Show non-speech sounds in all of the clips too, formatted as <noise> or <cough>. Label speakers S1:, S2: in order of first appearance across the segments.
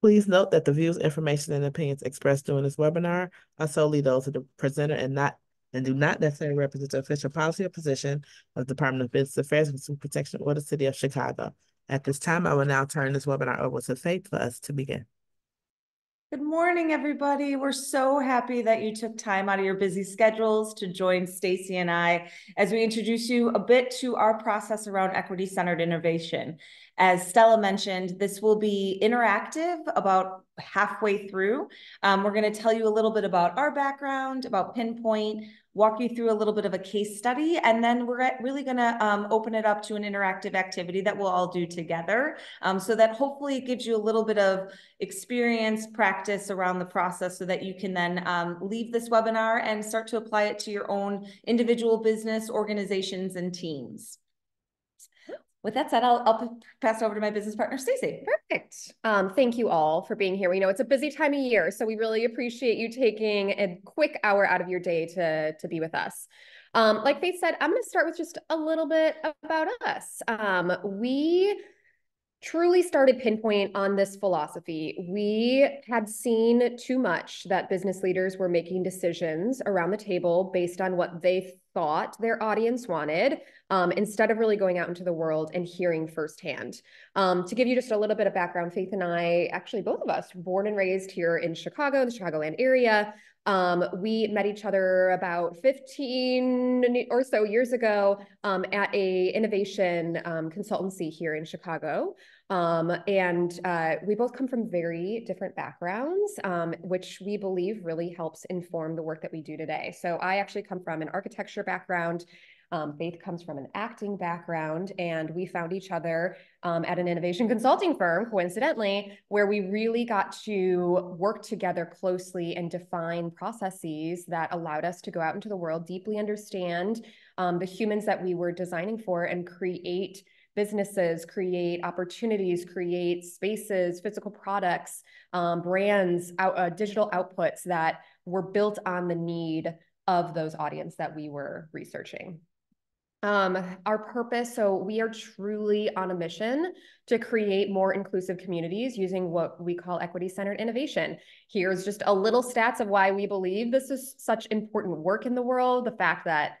S1: Please note that the views, information, and opinions expressed during this webinar are solely those of the presenter and not and do not necessarily represent the official policy or position of the Department of Business Affairs and Consumer Protection or the City of Chicago. At this time, I will now turn this webinar over to Faith for us to begin.
S2: Good morning, everybody. We're so happy that you took time out of your busy schedules to join Stacy and I as we introduce you a bit to our process around equity-centered innovation. As Stella mentioned, this will be interactive about halfway through. Um, we're going to tell you a little bit about our background, about Pinpoint, walk you through a little bit of a case study, and then we're really going to um, open it up to an interactive activity that we'll all do together um, so that hopefully it gives you a little bit of experience, practice around the process so that you can then um, leave this webinar and start to apply it to your own individual business, organizations, and teams with that said, I'll, I'll pass over to my business partner, Stacy.
S3: Perfect. Um, thank you all for being here. We know it's a busy time of year, so we really appreciate you taking a quick hour out of your day to, to be with us. Um, like Faith said, I'm going to start with just a little bit about us. Um, we truly started Pinpoint on this philosophy. We had seen too much that business leaders were making decisions around the table based on what they thought their audience wanted um, instead of really going out into the world and hearing firsthand. Um, to give you just a little bit of background, Faith and I, actually both of us, born and raised here in Chicago, the Chicagoland area. Um, we met each other about 15 or so years ago um, at a innovation um, consultancy here in Chicago. Um, and uh, we both come from very different backgrounds, um, which we believe really helps inform the work that we do today. So I actually come from an architecture background um, Faith comes from an acting background, and we found each other um, at an innovation <laughs> consulting firm, coincidentally, where we really got to work together closely and define processes that allowed us to go out into the world, deeply understand um, the humans that we were designing for, and create businesses, create opportunities, create spaces, physical products, um, brands, out, uh, digital outputs that were built on the need of those audience that we were researching. Um, our purpose, so we are truly on a mission to create more inclusive communities using what we call equity-centered innovation. Here's just a little stats of why we believe this is such important work in the world. The fact that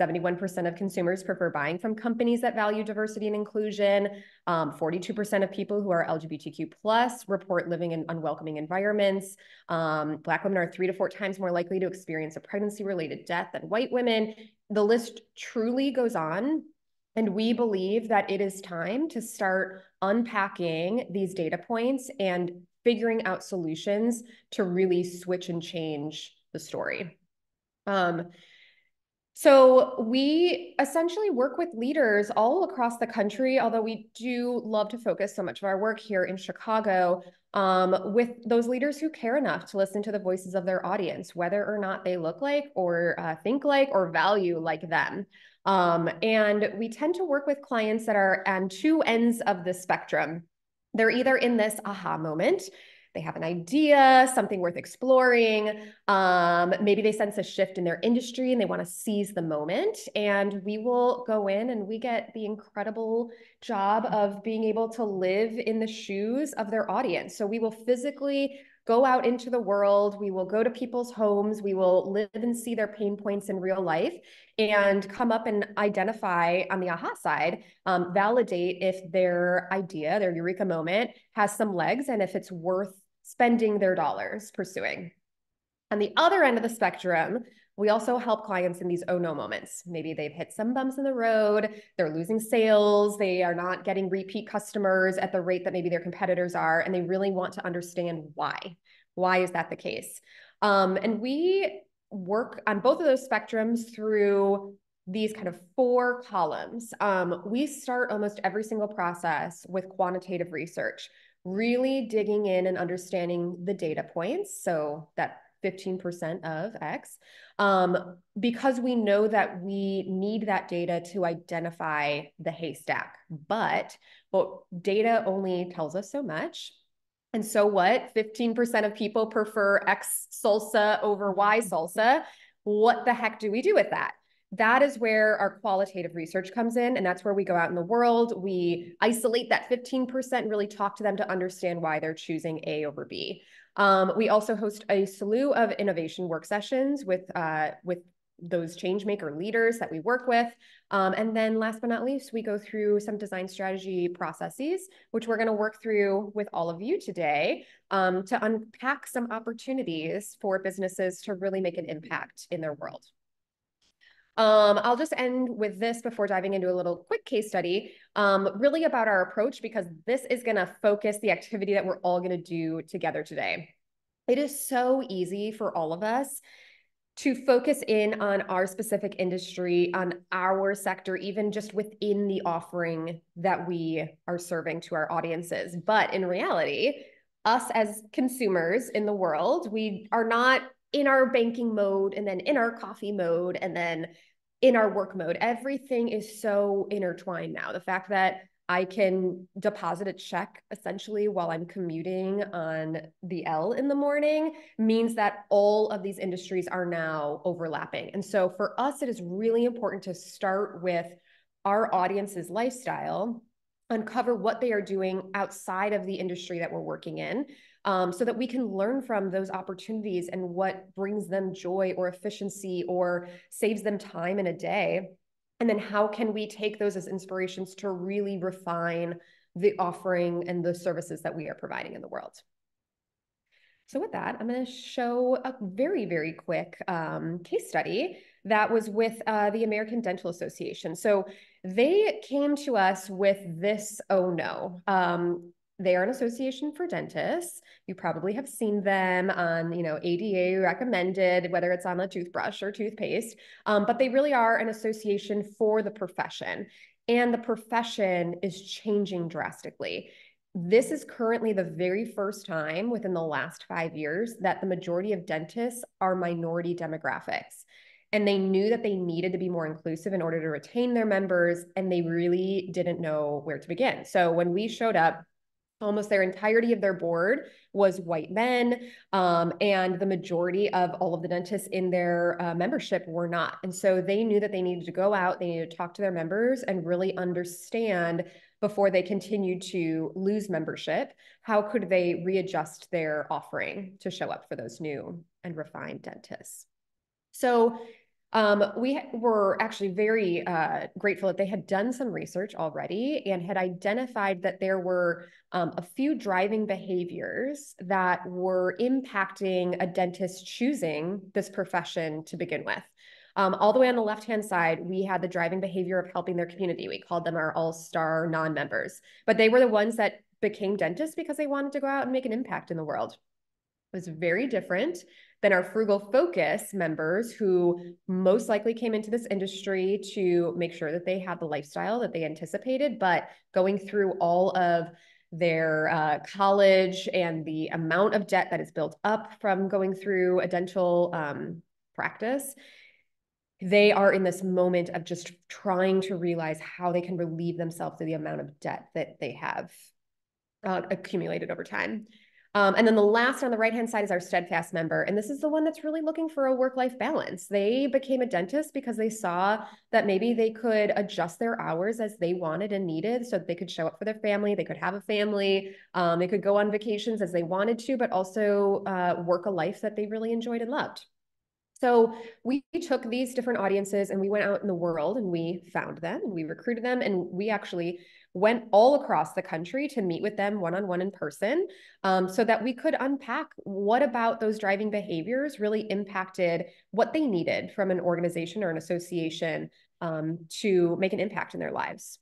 S3: 71% of consumers prefer buying from companies that value diversity and inclusion. 42% um, of people who are LGBTQ plus report living in unwelcoming environments. Um, Black women are three to four times more likely to experience a pregnancy-related death than white women. The list truly goes on. And we believe that it is time to start unpacking these data points and figuring out solutions to really switch and change the story. Um, so we essentially work with leaders all across the country, although we do love to focus so much of our work here in Chicago um, with those leaders who care enough to listen to the voices of their audience, whether or not they look like or uh, think like or value like them. Um, and we tend to work with clients that are on two ends of the spectrum. They're either in this aha moment they have an idea, something worth exploring. Um, maybe they sense a shift in their industry and they want to seize the moment. And we will go in and we get the incredible job of being able to live in the shoes of their audience. So we will physically go out into the world. We will go to people's homes. We will live and see their pain points in real life and come up and identify on the aha side, um, validate if their idea, their eureka moment has some legs and if it's worth spending their dollars pursuing. On the other end of the spectrum, we also help clients in these oh no moments. Maybe they've hit some bumps in the road, they're losing sales, they are not getting repeat customers at the rate that maybe their competitors are, and they really want to understand why. Why is that the case? Um, and we work on both of those spectrums through these kind of four columns. Um, we start almost every single process with quantitative research really digging in and understanding the data points. So that 15% of X, um, because we know that we need that data to identify the haystack. But, but data only tells us so much. And so what? 15% of people prefer X salsa over Y salsa. What the heck do we do with that? That is where our qualitative research comes in. And that's where we go out in the world. We isolate that 15% and really talk to them to understand why they're choosing A over B. Um, we also host a slew of innovation work sessions with, uh, with those change maker leaders that we work with. Um, and then last but not least, we go through some design strategy processes, which we're gonna work through with all of you today um, to unpack some opportunities for businesses to really make an impact in their world. Um, I'll just end with this before diving into a little quick case study, um, really about our approach, because this is gonna focus the activity that we're all gonna do together today. It is so easy for all of us to focus in on our specific industry, on our sector, even just within the offering that we are serving to our audiences. But in reality, us as consumers in the world, we are not in our banking mode and then in our coffee mode and then in our work mode. Everything is so intertwined now. The fact that I can deposit a check essentially while I'm commuting on the L in the morning means that all of these industries are now overlapping. And so for us, it is really important to start with our audience's lifestyle, uncover what they are doing outside of the industry that we're working in. Um, so that we can learn from those opportunities and what brings them joy or efficiency or saves them time in a day and then how can we take those as inspirations to really refine the offering and the services that we are providing in the world? So with that, I'm going to show a very, very quick um, case study that was with uh, the American Dental Association. So they came to us with this, oh no, um, they are an association for dentists. You probably have seen them on, you know, ADA recommended, whether it's on a toothbrush or toothpaste. Um, but they really are an association for the profession. And the profession is changing drastically. This is currently the very first time within the last five years that the majority of dentists are minority demographics and they knew that they needed to be more inclusive in order to retain their members and they really didn't know where to begin so when we showed up almost their entirety of their board was white men um, and the majority of all of the dentists in their uh, membership were not. And so they knew that they needed to go out they needed to talk to their members and really understand before they continued to lose membership how could they readjust their offering to show up for those new and refined dentists. So um, we were actually very uh, grateful that they had done some research already and had identified that there were um, a few driving behaviors that were impacting a dentist choosing this profession to begin with. Um, all the way on the left-hand side, we had the driving behavior of helping their community. We called them our all-star non-members, but they were the ones that became dentists because they wanted to go out and make an impact in the world. It was very different than our frugal focus members who most likely came into this industry to make sure that they had the lifestyle that they anticipated, but going through all of their uh, college and the amount of debt that is built up from going through a dental um, practice, they are in this moment of just trying to realize how they can relieve themselves of the amount of debt that they have uh, accumulated over time. Um, and then the last on the right hand side is our steadfast member. And this is the one that's really looking for a work life balance. They became a dentist because they saw that maybe they could adjust their hours as they wanted and needed so they could show up for their family, they could have a family, um, they could go on vacations as they wanted to, but also uh, work a life that they really enjoyed and loved. So we took these different audiences and we went out in the world and we found them and we recruited them and we actually went all across the country to meet with them one on one in person um, so that we could unpack what about those driving behaviors really impacted what they needed from an organization or an association um, to make an impact in their lives.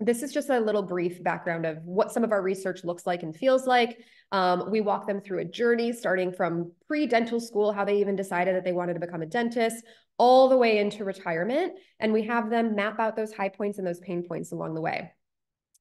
S3: This is just a little brief background of what some of our research looks like and feels like. Um, we walk them through a journey starting from pre dental school, how they even decided that they wanted to become a dentist, all the way into retirement. And we have them map out those high points and those pain points along the way.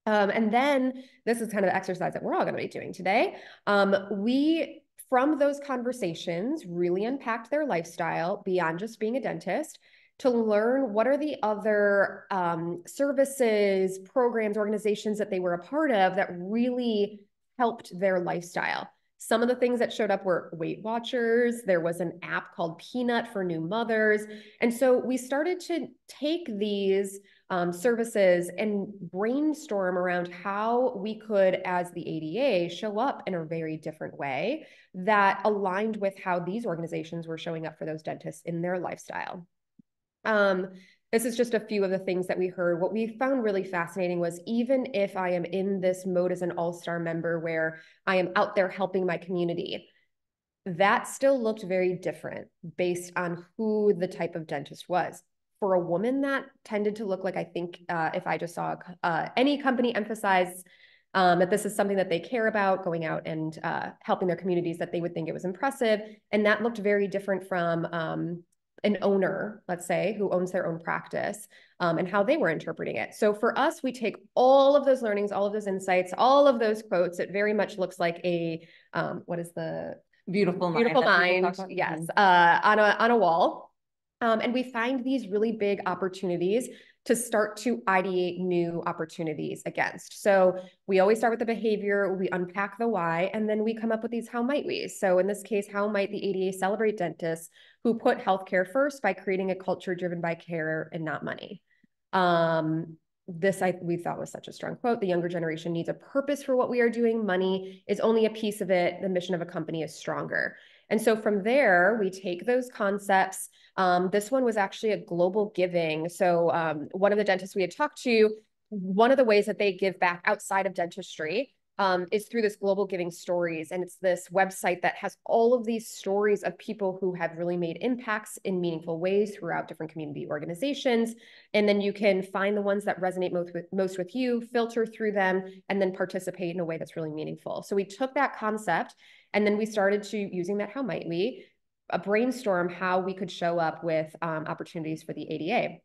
S3: Um, and then this is kind of the exercise that we're all going to be doing today. Um, we, from those conversations, really unpacked their lifestyle beyond just being a dentist to learn what are the other um, services, programs, organizations that they were a part of that really helped their lifestyle. Some of the things that showed up were Weight Watchers. There was an app called Peanut for new mothers. And so we started to take these um, services and brainstorm around how we could, as the ADA, show up in a very different way that aligned with how these organizations were showing up for those dentists in their lifestyle. Um, this is just a few of the things that we heard. What we found really fascinating was even if I am in this mode as an all-star member where I am out there helping my community, that still looked very different based on who the type of dentist was. For a woman, that tended to look like, I think, uh, if I just saw uh, any company emphasize um, that this is something that they care about, going out and uh, helping their communities, that they would think it was impressive. And that looked very different from um, an owner, let's say, who owns their own practice um, and how they were interpreting it. So for us, we take all of those learnings, all of those insights, all of those quotes. It very much looks like a, um, what is the
S2: beautiful mind,
S3: beautiful mind, yes, mm-hmm. uh, on a on a wall. Um, and we find these really big opportunities to start to ideate new opportunities against. So we always start with the behavior, we unpack the why, and then we come up with these how might we. So in this case, how might the ADA celebrate dentists who put healthcare first by creating a culture driven by care and not money? Um, this I we thought was such a strong quote. The younger generation needs a purpose for what we are doing. Money is only a piece of it. The mission of a company is stronger. And so from there, we take those concepts. Um, this one was actually a global giving. So um, one of the dentists we had talked to, one of the ways that they give back outside of dentistry um, is through this global giving stories. And it's this website that has all of these stories of people who have really made impacts in meaningful ways throughout different community organizations. And then you can find the ones that resonate most with, most with you, filter through them, and then participate in a way that's really meaningful. So we took that concept and then we started to using that, how might we, a brainstorm how we could show up with um, opportunities for the ADA.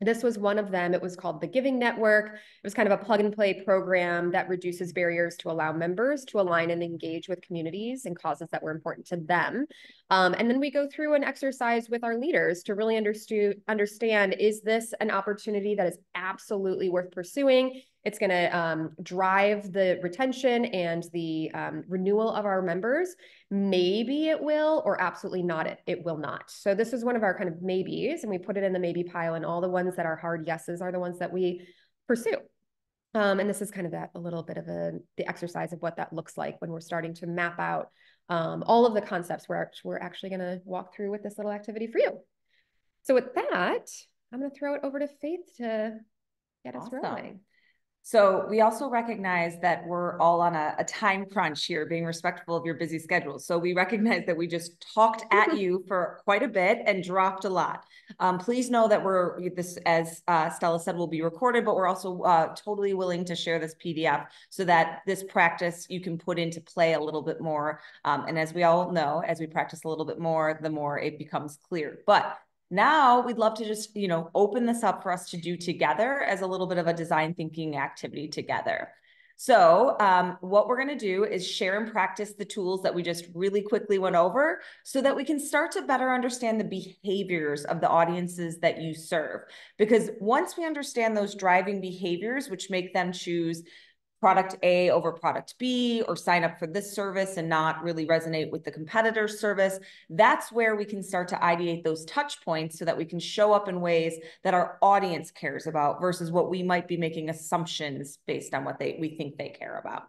S3: This was one of them. It was called the Giving Network. It was kind of a plug and play program that reduces barriers to allow members to align and engage with communities and causes that were important to them. Um, and then we go through an exercise with our leaders to really understand, understand, is this an opportunity that is absolutely worth pursuing? It's going to um, drive the retention and the um, renewal of our members. Maybe it will, or absolutely not, it, it will not. So this is one of our kind of maybes, and we put it in the maybe pile, and all the ones that are hard yeses are the ones that we pursue. Um, and this is kind of that a little bit of a the exercise of what that looks like when we're starting to map out um, all of the concepts we're, we're actually going to walk through with this little activity for you. So with that, I'm going to throw it over to Faith to get awesome. us rolling.
S2: So we also recognize that we're all on a, a, time crunch here, being respectful of your busy schedule. So we recognize that we just talked at <laughs> you for quite a bit and dropped a lot. Um, please know that we're this, as uh, Stella said, will be recorded, but we're also uh, totally willing to share this PDF so that this practice you can put into play a little bit more. Um, and as we all know, as we practice a little bit more, the more it becomes clear. But now we'd love to just, you know, open this up for us to do together as a little bit of a design thinking activity together. So um, what we're going to do is share and practice the tools that we just really quickly went over so that we can start to better understand the behaviors of the audiences that you serve. Because once we understand those driving behaviors, which make them choose product A over product B or sign up for this service and not really resonate with the competitor's service. That's where we can start to ideate those touch points so that we can show up in ways that our audience cares about versus what we might be making assumptions based on what they we think they care about.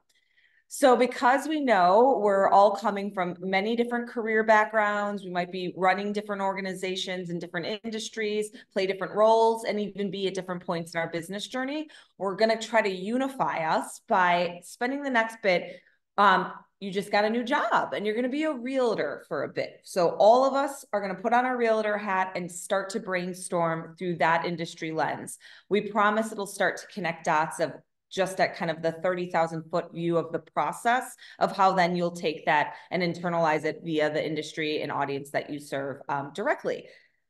S2: So because we know we're all coming from many different career backgrounds, we might be running different organizations in different industries, play different roles, and even be at different points in our business journey, we're going to try to unify us by spending the next bit. Um, you just got a new job and you're going to be a realtor for a bit. So all of us are going to put on our realtor hat and start to brainstorm through that industry lens. We promise it'll start to connect dots of just at kind of the 30,000 foot view of the process of how then you'll take that and internalize it via the industry and audience that you serve um, directly.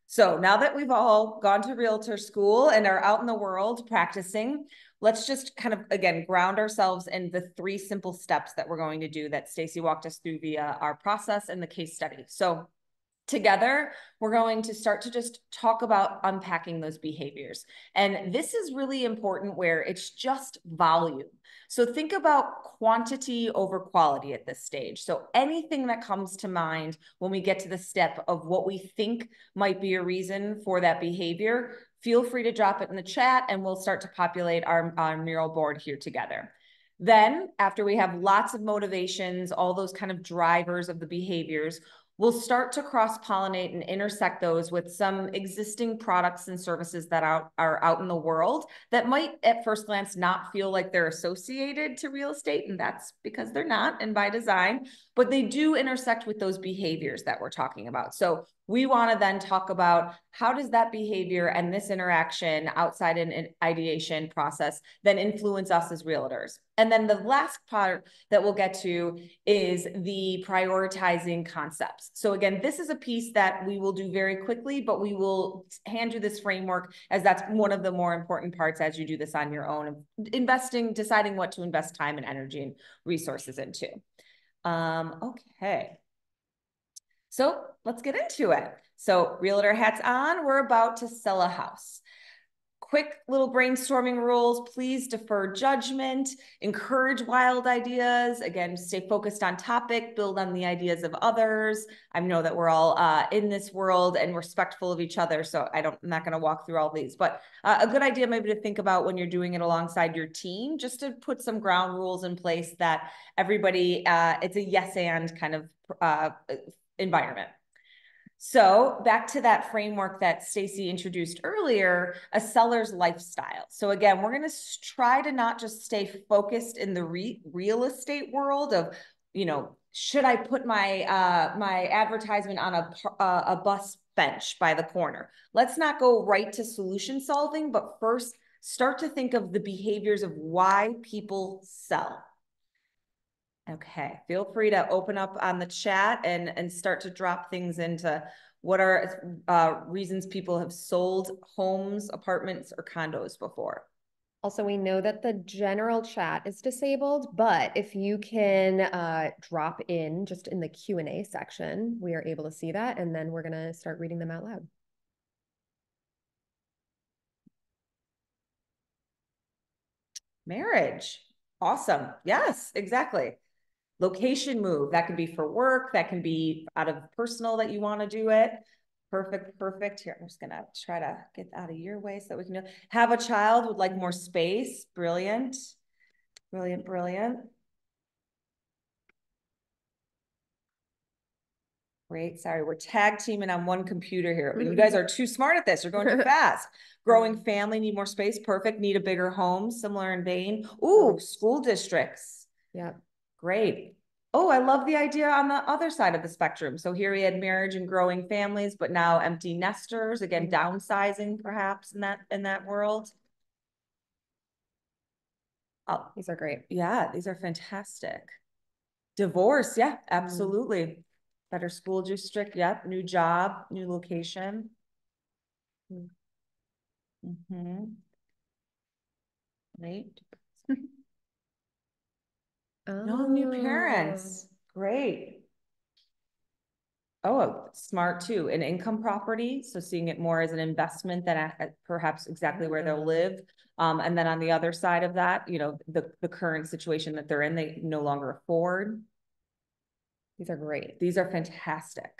S2: So now that we've all gone to realtor school and are out in the world practicing, let's just kind of again ground ourselves in the three simple steps that we're going to do that Stacy walked us through via our process and the case study. So Together, we're going to start to just talk about unpacking those behaviors. And this is really important where it's just volume. So think about quantity over quality at this stage. So anything that comes to mind when we get to the step of what we think might be a reason for that behavior, feel free to drop it in the chat and we'll start to populate our, our mural board here together. Then after we have lots of motivations, all those kind of drivers of the behaviors, we'll start to cross-pollinate and intersect those with some existing products and services that are, are out in the world that might at first glance not feel like they're associated to real estate and that's because they're not and by design but they do intersect with those behaviors that we're talking about. So we want to then talk about how does that behavior and this interaction outside an ideation process then influence us as realtors? And then the last part that we'll get to is the prioritizing concepts. So again this is a piece that we will do very quickly but we will hand you this framework as that's one of the more important parts as you do this on your own investing deciding what to invest time and energy and resources into. Um okay so let's get into it. So realtor hats on, we're about to sell a house. Quick little brainstorming rules. Please defer judgment, encourage wild ideas. Again, stay focused on topic, build on the ideas of others. I know that we're all uh, in this world and respectful of each other. So I don't, I'm not going to walk through all these, but uh, a good idea maybe to think about when you're doing it alongside your team, just to put some ground rules in place that everybody, uh, it's a yes and kind of uh, environment. So back to that framework that Stacy introduced earlier, a seller's lifestyle. So again, we're going to try to not just stay focused in the re real estate world of, you know, should I put my uh, my advertisement on a uh, a bus bench by the corner? Let's not go right to solution solving, but first start to think of the behaviors of why people sell. Okay, feel free to open up on the chat and, and start to drop things into what are uh, reasons people have sold homes, apartments, or condos before.
S3: Also, we know that the general chat is disabled, but if you can uh, drop in just in the Q&A section, we are able to see that, and then we're going to start reading them out loud.
S2: Marriage. Awesome. Yes, exactly location move. That can be for work. That can be out of personal that you want to do it. Perfect, perfect. Here, I'm just gonna try to get out of your way so that we can do. Have a child would like more space. Brilliant, brilliant, brilliant. Great. Sorry, we're tag teaming on one computer here. You guys are too smart at this. You're going too <laughs> fast. Growing family, need more space. Perfect. Need a bigger home. Similar in vein. Ooh, school districts.
S3: Yeah.
S2: Great. Oh, I love the idea on the other side of the spectrum. So here we had marriage and growing families, but now empty nesters, again, downsizing perhaps in that in that world.
S3: Oh, these are great.
S2: Yeah, these are fantastic. Divorce, yeah, mm-hmm. absolutely. Mm. Better school district, yep. New job, new location. Mm. Mm-hmm. Right. <laughs> No new parents. Oh. Great. Oh, smart too. An income property. So seeing it more as an investment than perhaps exactly where they'll live. Um, and then on the other side of that, you know, the, the current situation that they're in, they no longer afford.
S3: These are great.
S2: These are fantastic.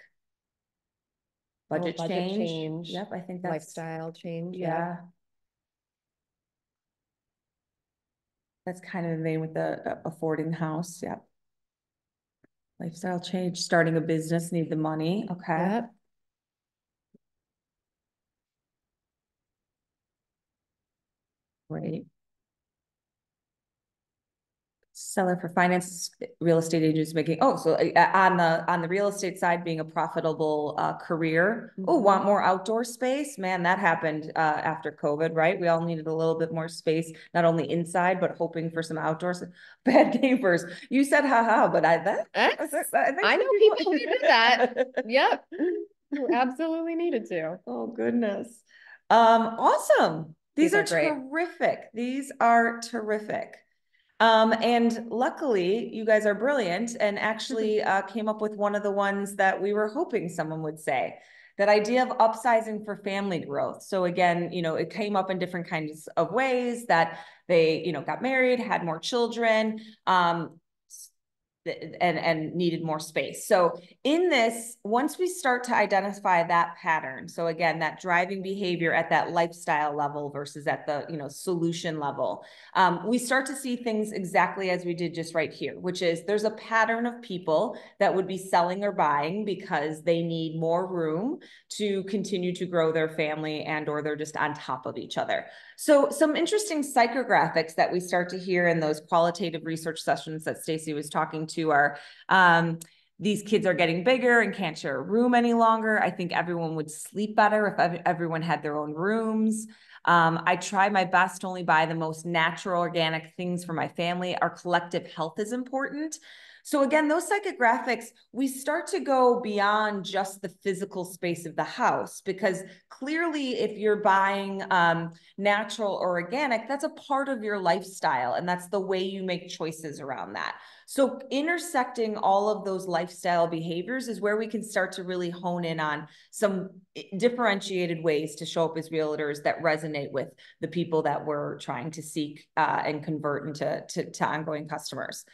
S2: Budget, budget change.
S3: change.
S2: Yep, I think that's
S3: lifestyle change.
S2: Yeah. yeah. That's kind of in vein with the uh, affording house, yeah. Lifestyle change, starting a business, need the money, okay.
S3: Yep.
S2: Great seller for finance real estate agents making oh so uh, on the on the real estate side being a profitable uh, career. Oh mm-hmm. want more outdoor space? Man that happened uh, after covid right? We all needed a little bit more space not only inside but hoping for some outdoors. <laughs> Bad neighbors. You said haha but i that
S3: I, I, I know people, who needed <laughs> that. Yep. You <laughs> absolutely needed to.
S2: Oh goodness. Um awesome. These, these are, are terrific. These are terrific Um, and luckily, you guys are brilliant and actually <laughs> uh, came up with one of the ones that we were hoping someone would say. That idea of upsizing for family growth. So again, you know, it came up in different kinds of ways that they, you know, got married, had more children, um, and and needed more space. So in this, once we start to identify that pattern, so again, that driving behavior at that lifestyle level versus at the you know solution level, um, we start to see things exactly as we did just right here, which is there's a pattern of people that would be selling or buying because they need more room to continue to grow their family and or they're just on top of each other. So some interesting psychographics that we start to hear in those qualitative research sessions that Stacy was talking to are um, these kids are getting bigger and can't share a room any longer. I think everyone would sleep better if everyone had their own rooms. Um, I try my best to only buy the most natural, organic things for my family. Our collective health is important. So again, those psychographics, we start to go beyond just the physical space of the house because clearly if you're buying um, natural or organic, that's a part of your lifestyle and that's the way you make choices around that. So intersecting all of those lifestyle behaviors is where we can start to really hone in on some eh, differentiated ways to show up as realtors that resonate with the people that we're trying to seek uh, and convert into to, to ongoing customers.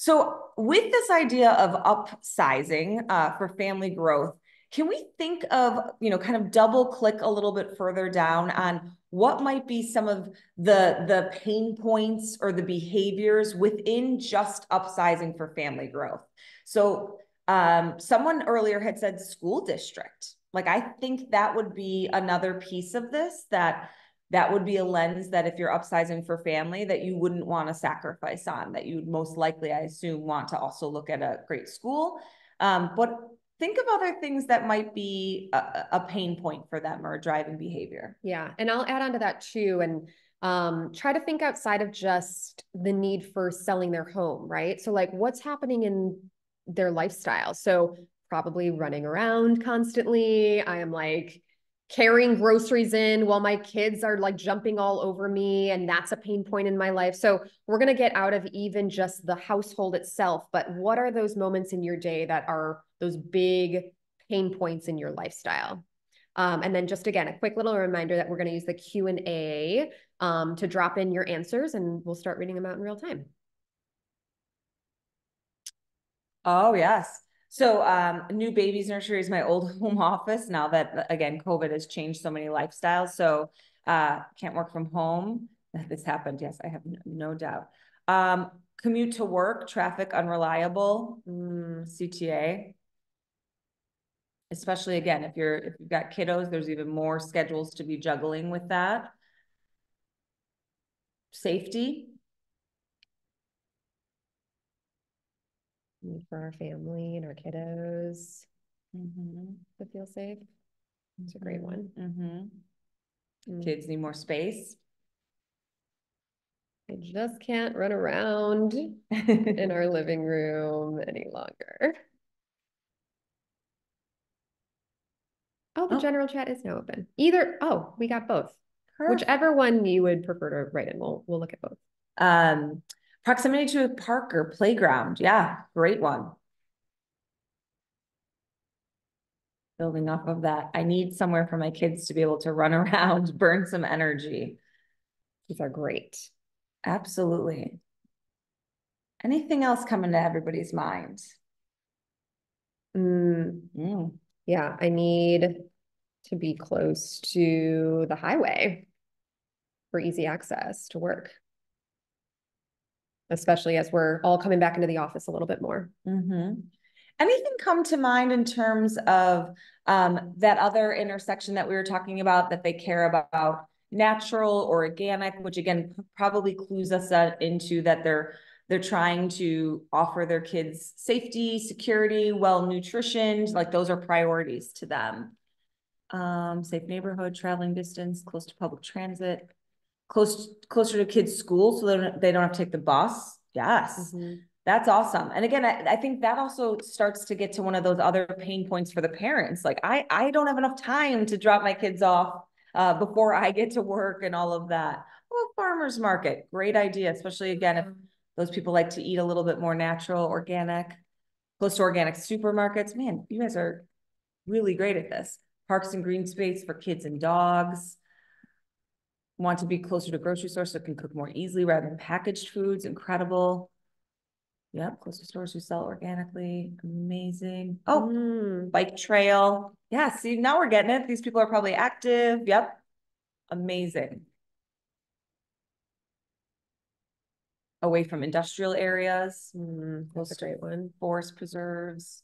S2: So with this idea of upsizing uh, for family growth, can we think of, you know, kind of double click a little bit further down on what might be some of the, the pain points or the behaviors within just upsizing for family growth? So um, someone earlier had said school district. Like, I think that would be another piece of this that that would be a lens that if you're upsizing for family that you wouldn't want to sacrifice on that you would most likely i assume want to also look at a great school. Um, but think of other things that might be a, a, pain point for them or a driving behavior.
S3: Yeah and i'll add on to that too and um, try to think outside of just the need for selling their home right? So like what's happening in their lifestyle? So probably running around constantly. I am like carrying groceries in while my kids are like jumping all over me and that's a pain point in my life. So we're going to get out of even just the household itself but what are those moments in your day that are those big pain points in your lifestyle? Um, and then just again a quick little reminder that we're going to use the q&a um, to drop in your answers and we'll start reading them out in real time.
S2: Oh yes so um, new babies nursery is my old <laughs> home office now that again COVID has changed so many lifestyles. So uh, can't work from home. <laughs> This happened, yes, I have no, doubt. Um, commute to work, traffic unreliable, mm, CTA. Especially again, if you're if you've got kiddos, there's even more schedules to be juggling with that. Safety,
S3: for our family and our kiddos
S2: mm-hmm.
S3: to feel safe. It's a great one.
S2: Mm-hmm. Mm. Kids need more space.
S3: I just can't run around in our <laughs> living room any longer. Oh, the oh. general chat is now open. Either, oh, we got both. Perfect. Whichever one you would prefer to write in, we'll we'll look at both.
S2: Um, Proximity to a park or playground. Yeah, great one. Building off of that, I need somewhere for my kids to be able to run <laughs> around, burn some energy.
S3: These are great.
S2: Absolutely. Anything else coming to everybody's mind?
S3: Mm, mm. Yeah, I need to be close to the highway for easy access to work especially as we're all coming back into the office a little bit more.
S2: Mm-hmm. Anything come to mind in terms of um, that other intersection that we were talking about that they care about natural or organic, which again probably clues us into that they're they're trying to offer their kids safety, security, well nutrition, like those are priorities to them. Um, safe neighborhood, traveling distance, close to public transit close closer to kids' school so they don't, they don't have to take the bus. Yes. Mm-hmm. That's awesome. And again, I, I, think that also starts to get to one of those other pain points for the parents. Like I, I don't have enough time to drop my kids off uh, before I get to work and all of that. Oh, farmer's market, great idea, especially again, if Those people like to eat a little bit more natural, organic, close to organic supermarkets. Man, you guys are really great at this. Parks and green space for kids and dogs. Want to be closer to grocery stores so it can cook more easily rather than packaged foods. Incredible. Yep, close to stores who sell organically. Amazing. Oh,
S3: Mm,
S2: bike trail. Yeah, see, now we're getting it. These people are probably active. Yep. Amazing. Away from industrial areas,
S3: mm, that's a great one.
S2: forest preserves.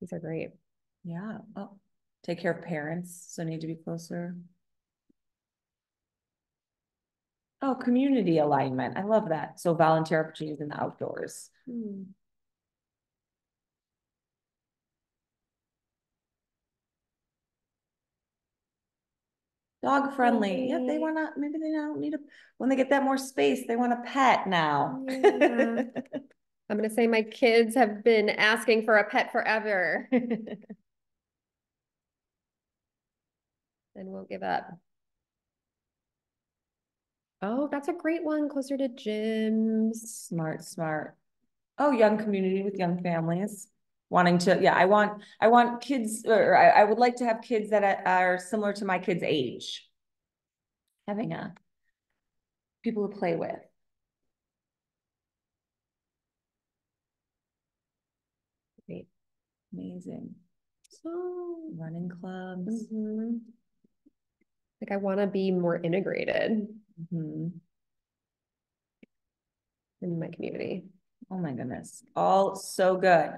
S3: These are great.
S2: Yeah, oh, take care of parents, so need to be closer. Oh, community alignment. I love that. So volunteer opportunities in the outdoors.
S3: Mm.
S2: Dog friendly. Yeah, they wanna, maybe they don't need a, when they get that more space, they want a pet now.
S3: Yeah. <laughs> I'm gonna say my kids have been asking for a pet forever. <laughs> And won't give up. Oh, that's a great one, closer to gyms.
S2: Smart, smart. Oh, young community with young families. Wanting to, yeah, I want, I want kids, or I, I would like to have kids that are similar to my kids' age. Having a, people to play with.
S3: Great.
S2: Amazing.
S3: So.
S2: Running clubs.
S3: mhm. Like I wanna be more integrated
S2: Mhm.
S3: in my community.
S2: Oh my goodness, all so good.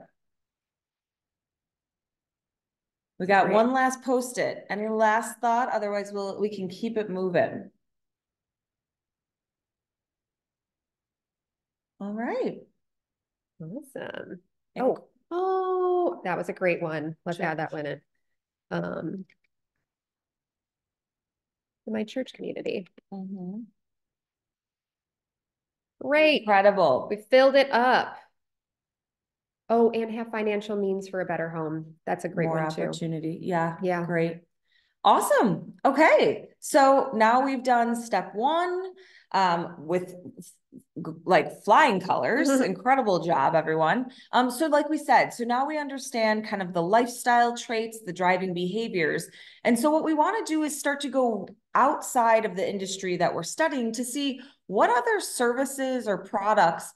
S2: We got
S3: Great.
S2: one last post-it. Any last thought? Otherwise, we'll, we can keep it moving. All right.
S3: Awesome.
S2: And-
S3: Oh, oh, that was a great one. Let's
S2: Check.
S3: add that one in. Um. My church community.
S2: Mhm.
S3: Great.
S2: Incredible.
S3: We filled it up. Oh, and have financial means for a better home. That's a great
S2: More
S3: one too.
S2: opportunity. Yeah.
S3: Yeah.
S2: Great. Awesome. Okay. So now we've done step one um, with like flying colors. Incredible job, everyone. Um, so like we said, so now we understand kind of the lifestyle traits, the driving behaviors. And so what we want to do is start to go outside of the industry that we're studying to see what other services or products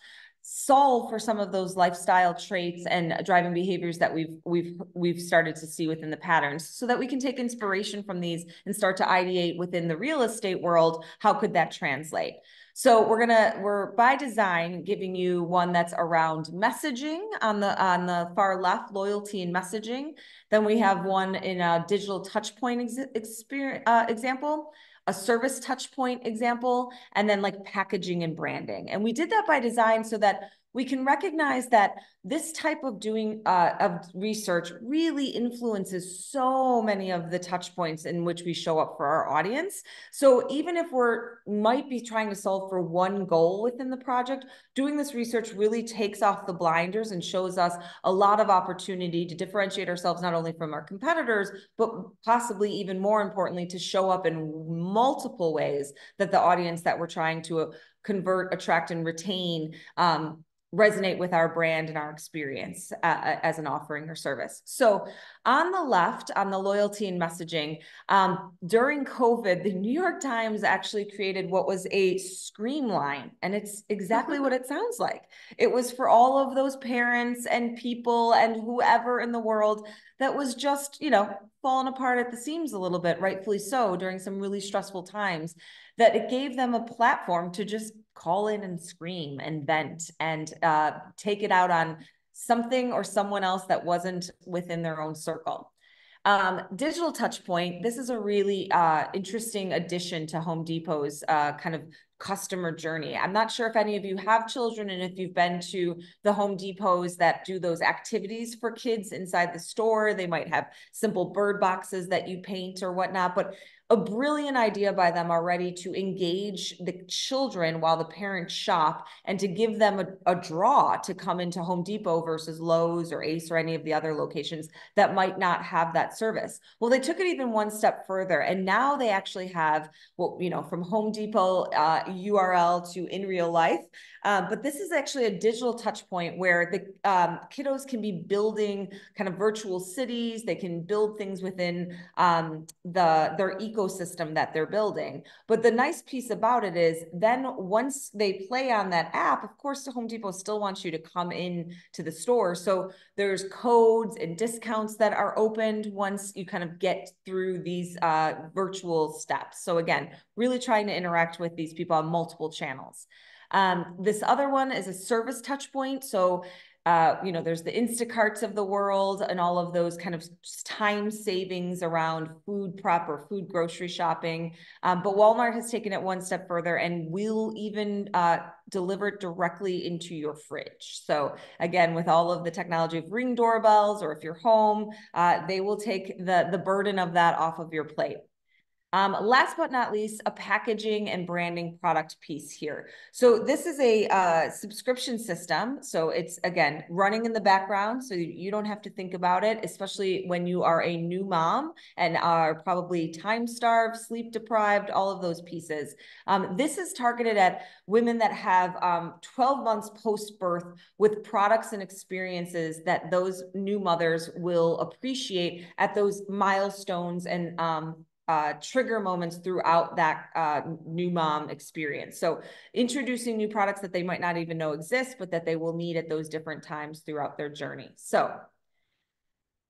S2: solve for some of those lifestyle traits and driving behaviors that we've we've we've started to see within the patterns so that we can take inspiration from these and start to ideate within the real estate world how could that translate? So we're gonna we're by design giving you one that's around messaging on the on the far left loyalty and messaging. Then we have one in a digital touch point ex- experience uh, example a service touch point example, and then like packaging and branding. And we did that by design so that we can recognize that this type of doing uh, of research really influences so many of the touch points in which we show up for our audience. So even if we're might be trying to solve for one goal within the project, doing this research really takes off the blinders and shows us a lot of opportunity to differentiate ourselves not only from our competitors, but possibly even more importantly, to show up in multiple ways that the audience that we're trying to uh, convert, attract, and retain um, resonate with our brand and our experience uh, uh, as an offering or service. So on the left, on the loyalty and messaging, um, during COVID, the New York Times actually created what was a scream line, and it's exactly <laughs> what it sounds like. It was for all of those parents and people and whoever in the world that was just, you know, falling apart at the seams a little bit, rightfully so, during some really stressful times, that it gave them a platform to just call in and scream and vent and uh, take it out on something or someone else that wasn't within their own circle. Um, digital touch point, this is a really uh, interesting addition to Home Depot's uh, kind of customer journey. I'm not sure if any of you have children and if you've been to the Home Depots that do those activities for kids inside the store. They might have simple bird boxes that you paint or whatnot, but a brilliant idea by them already to engage the children while the parents shop and to give them a, a draw to come into Home Depot versus Lowe's or Ace or any of the other locations that might not have that service. Well, they took it even one step further and now they actually have what, you know, from Home Depot uh, URL to in real life. Uh, but this is actually a digital touch point where the um, kiddos can be building kind of virtual cities. They can build things within um, the their ecosystem that they're building. But the nice piece about it is then once they play on that app, of course, the Home Depot still wants you to come in to the store. So there's codes and discounts that are opened once you kind of get through these uh, virtual steps. So again, really trying to interact with these people on multiple channels. Um, this other one is a service touch point. So, uh, you know, there's the Instacarts of the world and all of those kind of time savings around food prep or food grocery shopping. Um, but Walmart has taken it one step further and will even uh, deliver it directly into your fridge. So again, with all of the technology of ring doorbells, or if you're home, uh, they will take the, the burden of that off of your plate. Um, last but not least, a packaging and branding product piece here. So this is a uh, subscription system. So it's, again, running in the background. So you don't have to think about it, especially when you are a new mom and are probably time starved, sleep deprived, all of those pieces. Um, this is targeted at women that have um, 12 months post birth with products and experiences that those new mothers will appreciate at those milestones and um, uh, trigger moments throughout that uh, new mom experience. So introducing new products that they might not even know exist, but that they will need at those different times throughout their journey. So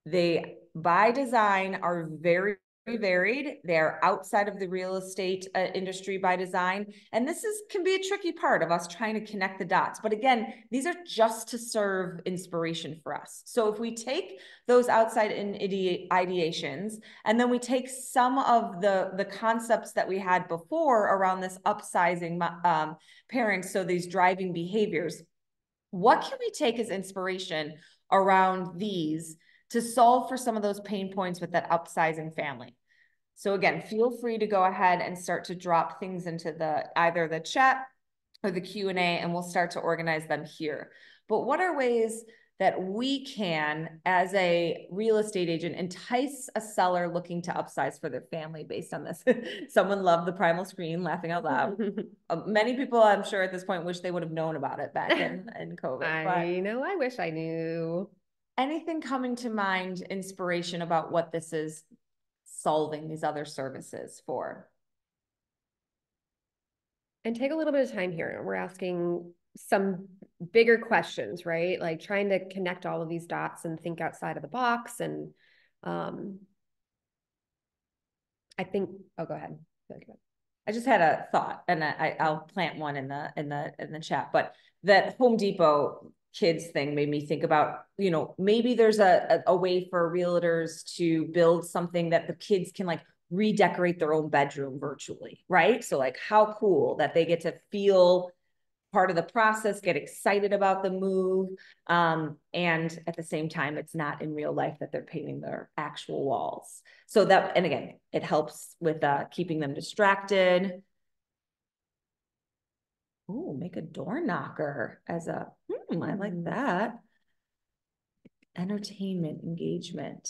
S2: they, by design, are very varied. They're outside of the real estate uh, industry by design. And this is can be a tricky part of us trying to connect the dots. But again, these are just to serve inspiration for us. So if we take those outside in ideations and then we take some of the, the concepts that we had before around this upsizing um, parents, so these driving behaviors, what can we take as inspiration around these to solve for some of those pain points with that upsizing family. So again, feel free to go ahead and start to drop things into the either the chat or the Q&A and we'll start to organize them here. But what are ways that we can, as a real estate agent, entice a seller looking to upsize for their family based on this? <laughs> Someone loved the primal screen, laughing out loud. <laughs> uh, many people, I'm sure, at this point, wish they would have known about it back in, <laughs> in COVID.
S3: I know. I wish I knew
S2: anything coming to mind, inspiration about what this is solving these other services for?
S3: And take a little bit of time here. We're asking some bigger questions, right? Like trying to connect all of these dots and think outside of the box. And um, I think, oh, go ahead.
S2: I just had a thought, and I, I'll plant one in the in the in the chat. But that Home Depot kids thing made me think about, you know, maybe there's a, a, a way for realtors to build something that the kids can like redecorate their own bedroom virtually, right? So like how cool that they get to feel part of the process, get excited about the move. Um, and at the same time, it's not in real life that they're painting their actual walls. So that, and again, it helps with uh, keeping them distracted, Oh, make a door knocker as a, hmm, I like mm. that. Entertainment, engagement.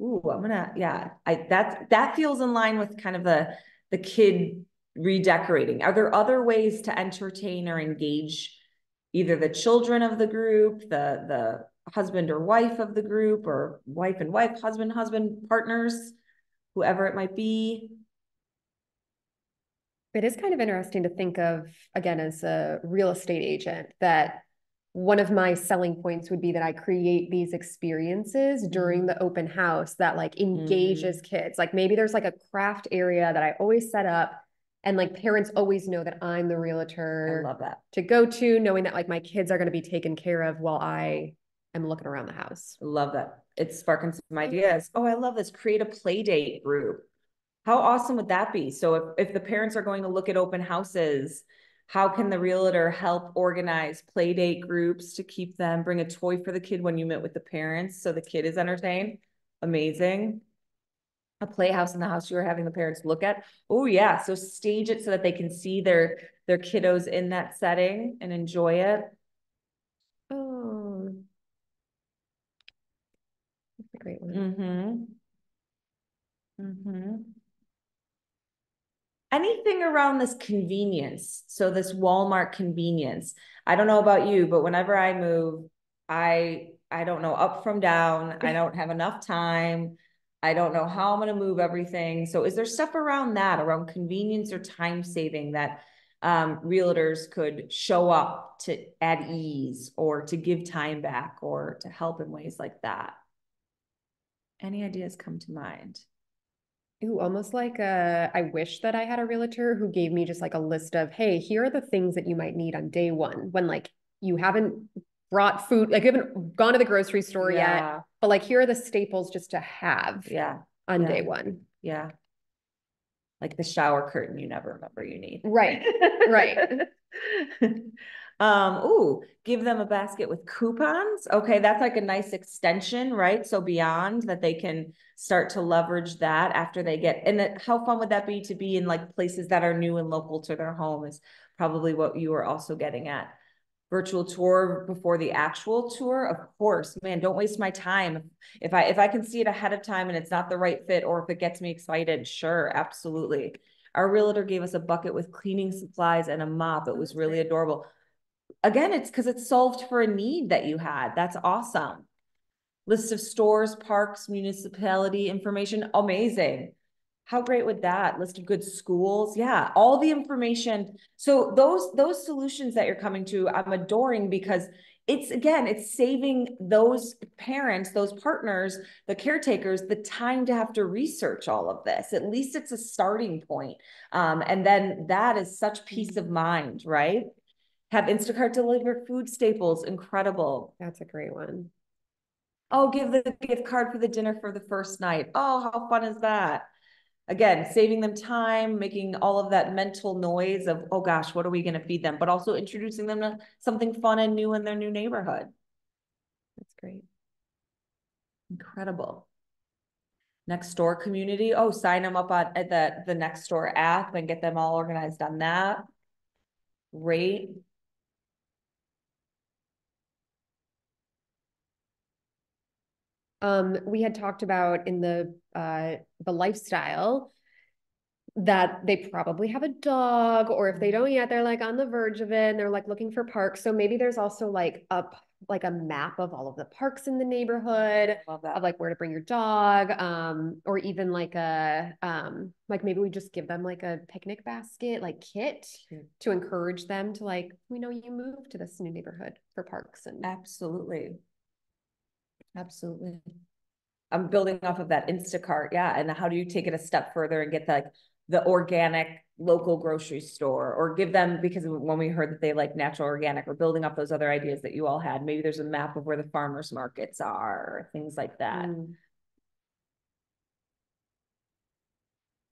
S2: Ooh, I'm gonna, yeah, I, that, that feels in line with kind of the, the kid redecorating. Are there other ways to entertain or engage either the children of the group, the, the husband or wife of the group, or wife and wife, husband, husband, partners, whoever it might be?
S3: It is kind of interesting to think of, again, as a real estate agent, that one of my selling points would be that I create these experiences during mm. the open house that like engages mm. kids. Like maybe there's like a craft area that I always set up and like parents always know that I'm the realtor.
S2: I love that.
S3: To go to knowing that like my kids are going to be taken care of while I am looking around the house.
S2: Love that. It's sparking some ideas. Oh, I love this. Create a play date group. How awesome would that be? So if, if the parents are going to look at open houses, how can the realtor help organize play date groups to keep them, bring a toy for the kid when you meet with the parents so the kid is entertained? Amazing. a playhouse in the house you were having the parents look at. Oh yeah, so stage it so that they can see their, their kiddos in that setting and enjoy it.
S3: Oh. That's a great one.
S2: Mm-hmm. Mm-hmm. Anything around this convenience, so this Walmart convenience. I don't know about you, but whenever I move, I, I don't know up from down. I <laughs> don't have enough time. I don't know how I'm gonna move everything. So is there stuff around that, around convenience or time saving that um, realtors could show up to at ease or to give time back or to help in ways like that? Any ideas come to mind?
S3: Ooh, almost like uh, I wish that I had a realtor who gave me just like a list of, hey, here are the things that you might need on day one when like you haven't brought food, like you haven't gone to the grocery store yet, but like here are the staples just to have
S2: yeah,
S3: on
S2: yeah.
S3: day one.
S2: yeah. Like the shower curtain you never remember you need.
S3: Right, right. <laughs>
S2: Um, ooh, give them a basket with coupons. Okay, that's like a nice extension, right? So beyond that they can start to leverage that after they get, and that, how fun would that be to be in like places that are new and local to their home is probably what you are also getting at. Virtual tour before the actual tour, of course, man, don't waste my time. If I, if I can see it ahead of time and it's not the right fit, or if it gets me excited, sure, absolutely. Our realtor gave us a bucket with cleaning supplies and a mop. It was really adorable. Again, it's because it's solved for a need that you had. That's awesome. List of stores, parks, municipality information, amazing. How great would that? List of good schools, yeah, all the information. So those, those solutions that you're coming to, I'm adoring because it's, again, it's saving those parents, those partners, the caretakers, the time to have to research all of this. At least it's a starting point. Um, and then that is such peace of mind, right? Have Instacart deliver food staples, incredible.
S3: That's a great one.
S2: Oh, give the gift card for the dinner for the first night. Oh, how fun is that? Again, saving them time, making all of that mental noise of, oh gosh, what are we gonna feed them? But also introducing them to something fun and new in their new neighborhood.
S3: That's great.
S2: Incredible. Nextdoor community, oh, sign them up on at the, the Nextdoor app and get them all organized on that. Great.
S3: Um, we had talked about in the uh the lifestyle that they probably have a dog, or if they don't yet, they're like on the verge of it and they're like looking for parks. So maybe there's also like a p- like a map of all of the parks in the neighborhood of like where to bring your dog, um, or even like a um like maybe we just give them like a picnic basket like kit
S2: Cute.
S3: to encourage them to like, we know you moved to this new neighborhood for parks and
S2: Absolutely. Absolutely. I'm building off of that Instacart, yeah, and how do you take it a step further and get like the organic local grocery store or give them, because when we heard that they like natural organic, we're building up those other ideas that you all had. Maybe there's a map of where the farmers markets are, things like that.
S3: Mm.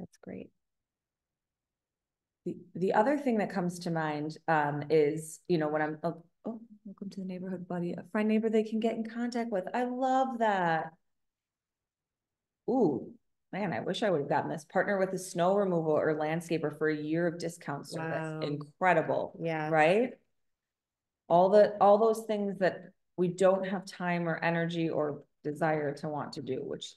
S3: That's great.
S2: The, the other thing that comes to mind, um, is, you know, when I'm, oh, oh, welcome to the neighborhood, buddy, a friend neighbor they can get in contact with. I love that. Ooh, man, I wish I would have gotten this. Partner with a snow removal or landscaper for a year of discount service.
S3: Wow.
S2: Incredible,
S3: Yeah.
S2: right? All the, all those things that we don't have time or energy or desire to want to do, which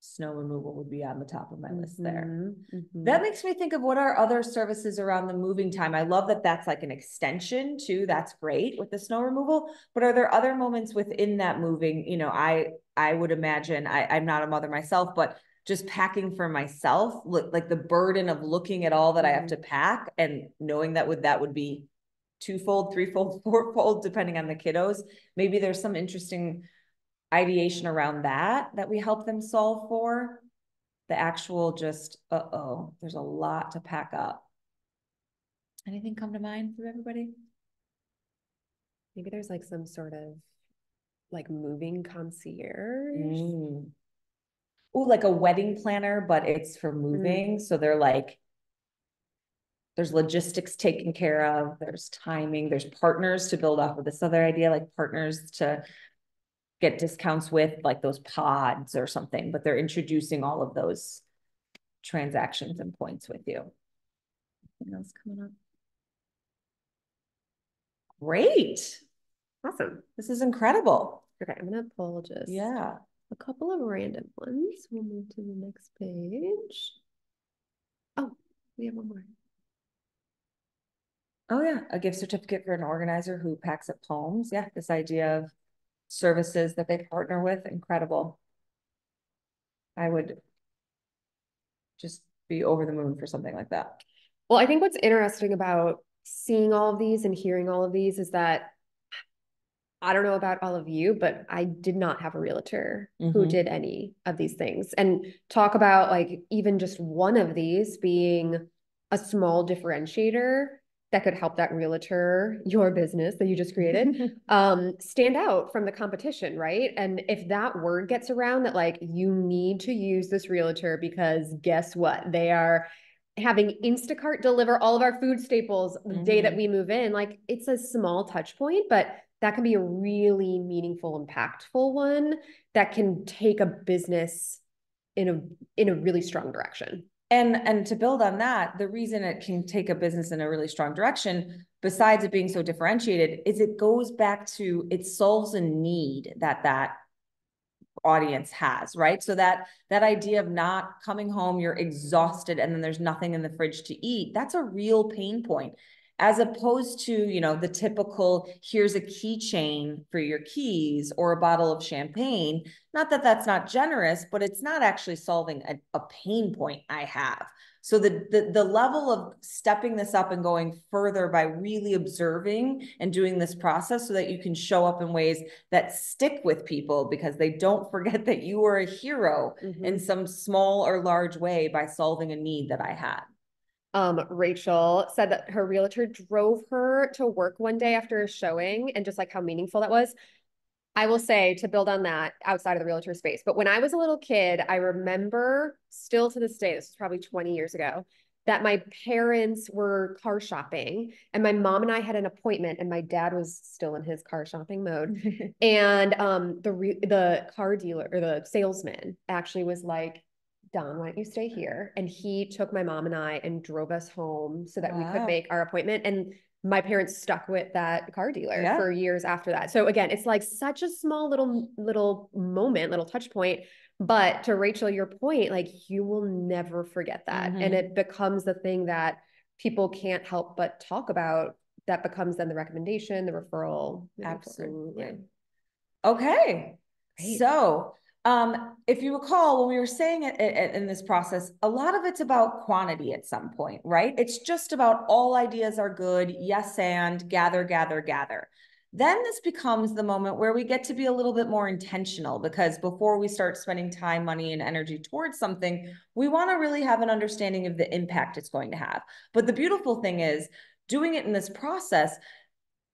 S2: snow removal would be on the top of my list there.
S3: Mhm, mhm.
S2: That makes me think of what are other services around the moving time. I love that that's like an extension too. That's great with the snow removal. But are there other moments within that moving? You know, I I would imagine I, I'm not a mother myself, but just packing for myself, look like the burden of looking at all that I have
S3: Mhm.
S2: to pack and knowing that would that would be twofold, threefold, <laughs> fourfold, depending on the kiddos. Maybe there's some interesting ideation around that that we help them solve for the actual just, uh-oh, there's a lot to pack up. Anything come to mind for everybody?
S3: Maybe there's like some sort of like moving concierge.
S2: Mm. Oh, like a wedding planner, but it's for moving, so they're like. There's logistics taken care of, there's timing, there's partners to build off of this other idea, like partners to. Get discounts with, like those pods or something, but they're introducing all of those transactions and points with you. Anything else coming up? Great.
S3: Awesome.
S2: This is incredible.
S3: Okay, I'm gonna pull just
S2: Yeah.
S3: a couple of random ones. We'll move to the next page. Oh, we have one more.
S2: Oh, yeah. A gift certificate for an organizer who packs up poems. Yeah, this idea of services that they partner with, incredible. I would just be over the moon for something like that.
S3: Well, I think what's interesting about seeing all of these and hearing all of these is that I don't know about all of you, but I did not have a realtor who
S2: Mhm.
S3: did any of these things. And talk about like even just one of these being a small differentiator that could help that realtor, your business that you just created, <laughs> um, stand out from the competition, right? And if that word gets around that like you need to use this realtor because guess what? They are having Instacart deliver all of our food staples the day that
S2: Mhm.
S3: we move in. Like it's a small touch point, but that can be a really meaningful, impactful one that can take a business in a in a really strong direction.
S2: And and to build on that, the reason it can take a business in a really strong direction, besides it being so differentiated, is it goes back to it solves a need that that audience has, right? So that that idea of not coming home, you're exhausted, and then there's nothing in the fridge to eat, that's a real pain point. As opposed to, you know, the typical, here's a keychain for your keys or a bottle of champagne. Not that that's not generous, but it's not actually solving a, a pain point I have. So the, the the level of stepping this up and going further by really observing and doing this process so that you can show up in ways that stick with people because they don't <laughs> forget that you were a hero mm-hmm. in some small or large way by solving a need that I had.
S3: Um, Rachel said that her realtor drove her to work one day after a showing and just like how meaningful that was. I will say to build on that outside of the realtor space, but when I was a little kid, I remember still to this day, this was probably 20 years ago, that my parents were car shopping and my mom and I had an appointment and my dad was still in his car shopping mode. <laughs> And um the re- the car dealer or the salesman actually was like, Don, why don't you stay here? And he took my mom and I and drove us home so that we could make our appointment. And my parents stuck with that car dealer
S2: Yeah.
S3: for years after that. So again, it's like such a small little little moment, little touch point. But to Rachel, your point, like you will never forget that. And
S2: Mhm.
S3: it becomes the thing that people can't help but talk about. That becomes then the recommendation, the referral. forward. Yeah.
S2: Absolutely. Okay,
S3: Great.
S2: so, um, if you recall, when we were saying it, it- in this process, a lot of it's about quantity at some point, right? It's just about all ideas are good, yes, and gather, gather, gather. Then this becomes the moment where we get to be a little bit more intentional because before we start spending time, money, and energy towards something, we want to really have an understanding of the impact it's going to have. But the beautiful thing is, doing it in this process,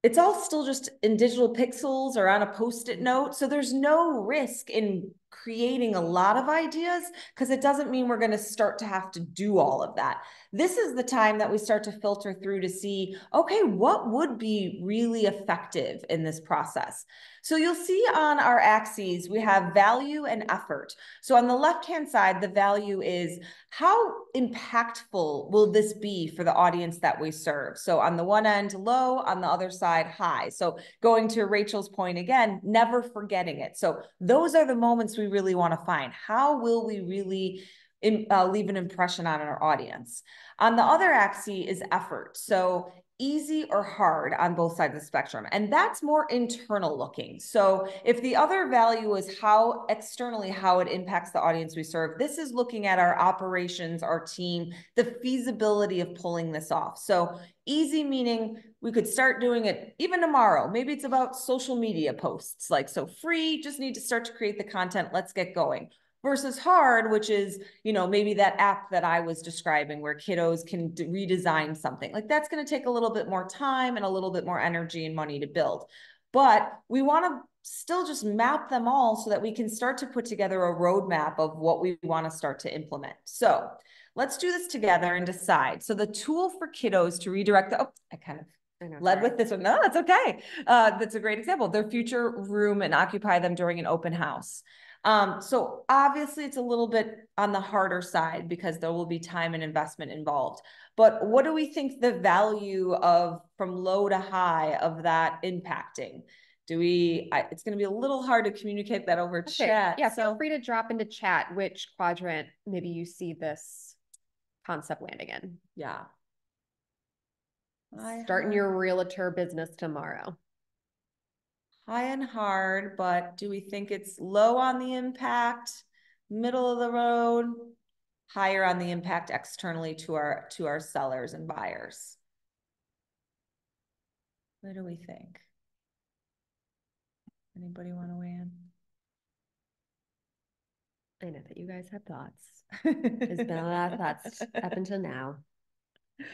S2: it's all still just in digital pixels or on a post-it note. So there's no risk in creating a lot of ideas because it doesn't mean we're going to start to have to do all of that. This is the time that we start to filter through to see, okay, what would be really effective in this process? So you'll see on our axes, we have value and effort. So on the left-hand side, the value is how impactful will this be for the audience that we serve? So on the one end, low, on the other side, high. So going to Rachel's point again, never forgetting it. So those are the moments we really want to find. How will we really in, uh, leave an impression on our audience? On the other axis is effort. So easy or hard on both sides of the spectrum. And that's more internal looking. So if the other value is how externally, how it impacts the audience we serve, this is looking at our operations, our team, the feasibility of pulling this off. So easy meaning we could start doing it even tomorrow. Maybe it's about social media posts, like so free, just need to start to create the content. Let's get going versus hard, which is, you know, maybe that app that I was describing where kiddos can d- redesign something. Like that's going to take a little bit more time and a little bit more energy and money to build. But we want to still just map them all so that we can start to put together a roadmap of what we want to start to implement. So let's do this together and decide. So the tool for kiddos to redirect the, oh, I kind of
S3: know,
S2: led
S3: sorry.
S2: with this one. No, that's okay. Uh, that's a great example. Their future room and occupy them during an open house. Um, so obviously it's a little bit on the harder side because there will be time and investment involved. But what do we think the value of from low to high of that impacting? Do we, I, it's gonna be a little hard to communicate that over
S3: Okay,
S2: chat.
S3: Yeah, feel
S2: so
S3: free to drop into chat which quadrant maybe you see this concept landing in.
S2: yeah.
S3: Starting your realtor business tomorrow.
S2: High and hard, but do we think it's low on the impact, middle of the road, higher on the impact externally to our, to our sellers and buyers? What do we think? Anybody want to weigh in?
S3: I know that you guys have thoughts. There's been a lot of thoughts up until now. <laughs>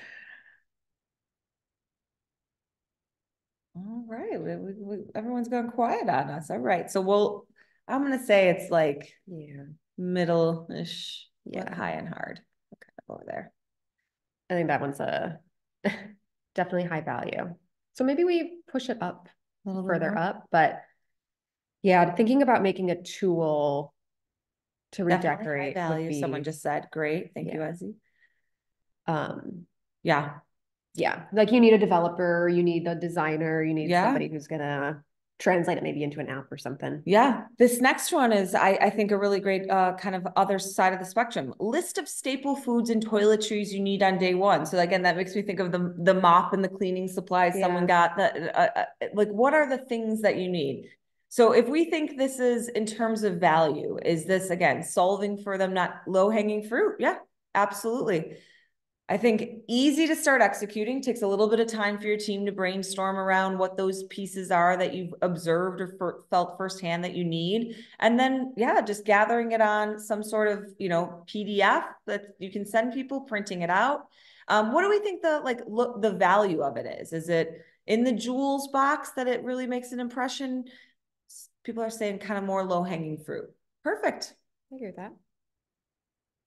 S2: All right, we, we, we, everyone's gone quiet on us. All right, so we'll, I'm gonna say it's like
S3: Yeah.
S2: middle-ish, but
S3: Yeah.
S2: high and hard, kind of over there.
S3: I think that one's a <laughs> definitely high value. So maybe we push it up
S2: A little
S3: further
S2: more.
S3: up, but yeah, thinking about making a tool to
S2: Definitely high
S3: redecorate
S2: value, someone just said, great, thank you,
S3: Yeah.
S2: Ezzy.
S3: um,
S2: Yeah,
S3: yeah, like you need a developer, you need a designer, you need
S2: Yeah.
S3: somebody who's gonna translate it maybe into an app or something.
S2: yeah, this next one is, I, I think a really great, uh, kind of other side of the spectrum. List of staple foods and toiletries you need on day one, so again, that makes me think of the, the mop and the cleaning supplies someone got, the, uh, uh, like, what are the things that you need? So if we think this is in terms of value, is this again, solving for them, not low hanging fruit? Yeah, absolutely. I think easy to start executing takes a little bit of time for your team to brainstorm around what those pieces are that you've observed or felt firsthand that you need. And then, yeah, just gathering it on some sort of, you know, PDF that you can send people, printing it out. Um, what do we think the like look the value of it is? Is it in the jewels box that it really makes an impression? People are saying kind of more low hanging fruit. Perfect.
S3: I agree with that.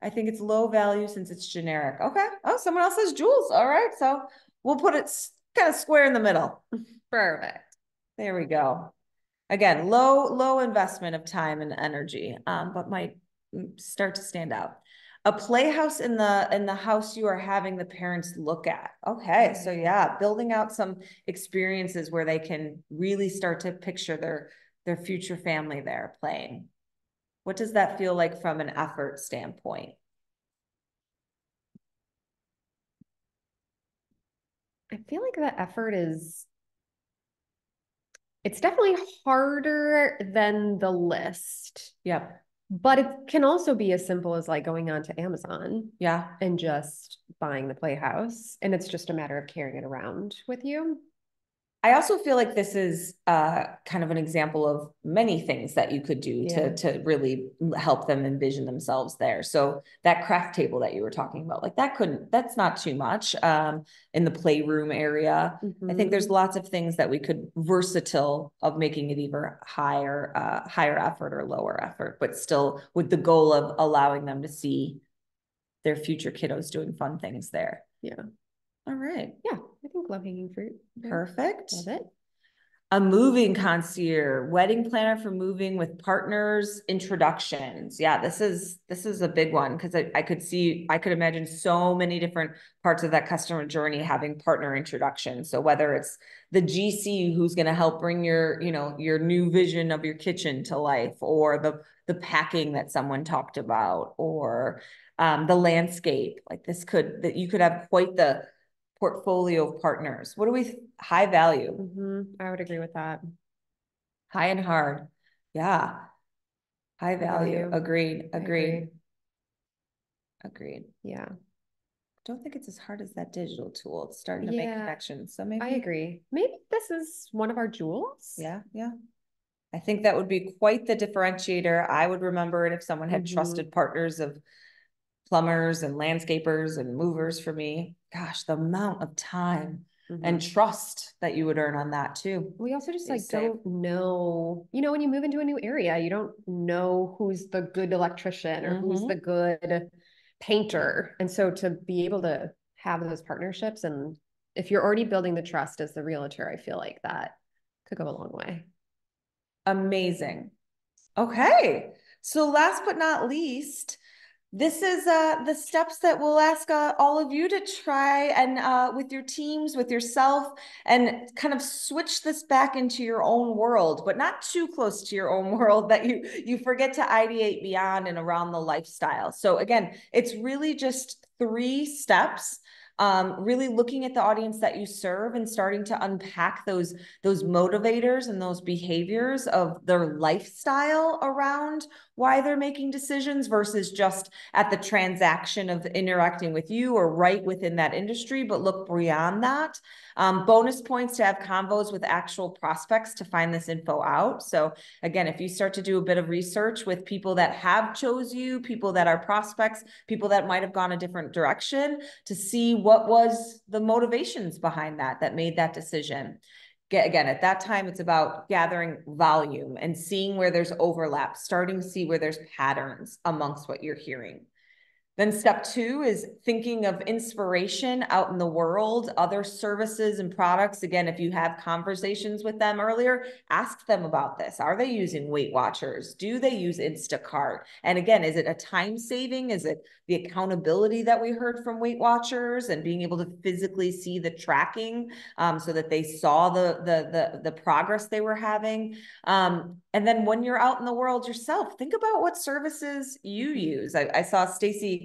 S2: I think it's low value since it's generic. Okay. Oh, someone else says jewels. All right. So we'll put it kind of square in the middle. <laughs>
S3: Perfect.
S2: There we go. Again, low, low investment of time and energy, um, but might mm, start to stand out. A playhouse in the, in the house you are having the parents look at. Okay, so yeah, building out some experiences where they can really start to picture their, their future family there playing. What does that feel like from an effort standpoint?
S3: I feel like the effort is it's definitely harder than the list,
S2: Yep,
S3: but it can also be as simple as like going on to Amazon
S2: yeah.
S3: and just buying the playhouse. And it's just a matter of carrying it around with you.
S2: I also feel like this is uh kind of an example of many things that you could do
S3: Yeah.
S2: to to really help them envision themselves there. So that craft table that you were talking about, like that couldn't, that's not too much um in the playroom area. I think there's
S3: Mhm.
S2: lots of things that we could versatile of making it either higher uh higher effort or lower effort, but still with the goal of allowing them to see their future kiddos doing fun things there.
S3: Yeah.
S2: All right,
S3: Yeah, I think low hanging fruit.
S2: Perfect.
S3: Love it.
S2: A moving concierge, wedding planner for moving with partners, introductions. Yeah, this is, this is a big one because I, I could see, I could imagine so many different parts of that customer journey having partner introductions. So whether it's the GC who's going to help bring your, you know, your new vision of your kitchen to life or the, the packing that someone talked about or um, the landscape, like this could, that you could have quite the portfolio of partners. What do we, high value?
S3: hmm I would agree with that.
S2: High and hard. Yeah. High value.
S3: value.
S2: Agreed. Agreed.
S3: agree.
S2: Agreed.
S3: Yeah,
S2: Don't think it's as hard as that digital tool. It's starting to make connections. So maybe.
S3: I agree. Maybe this is one of our jewels.
S2: Yeah, yeah. I think that would be quite the differentiator. I would remember it if someone had
S3: Mhm.
S2: trusted partners of plumbers and landscapers and movers for me. Gosh, the amount of time and
S3: Mhm.
S2: trust that you would earn on that too.
S3: We also just like
S2: say.
S3: don't know, you know, when you move into a new area, you don't know who's the good electrician or who's
S2: Mhm.
S3: the good painter. And so to be able to have those partnerships and if you're already building the trust as the realtor, I feel like that could go a long way.
S2: Amazing. Okay. So last but not least, this is uh, the steps that we'll ask uh, all of you to try and uh, with your teams, with yourself, and kind of switch this back into your own world, but not too close to your own <laughs> world that you you forget to ideate beyond and around the lifestyle. So again, it's really just three steps um, really looking at the audience that you serve and starting to unpack those those motivators and those behaviors of their lifestyle around why they're making decisions versus just at the transaction of interacting with you or right within that industry, but look beyond that. Um, bonus points to have convos with actual prospects to find this info out. So again, if you start to do a bit of research with people that have chose you, people that are prospects, people that might have gone a different direction to see what was the motivations behind that, that made that decision get again at that time it's about gathering volume and seeing where there's overlap starting to see where there's patterns amongst what you're hearing then step two is thinking of inspiration out in the world, other services and products. Again, if you have conversations with them earlier, ask them about this. Are they using Weight Watchers? Do they use Instacart? And again, is it a time saving? Is it the accountability that we heard from Weight Watchers and being able to physically see the tracking um, so that they saw the, the, the, the progress they were having? Um, and then when you're out in the world yourself, think about what services you use. I, I saw Stacy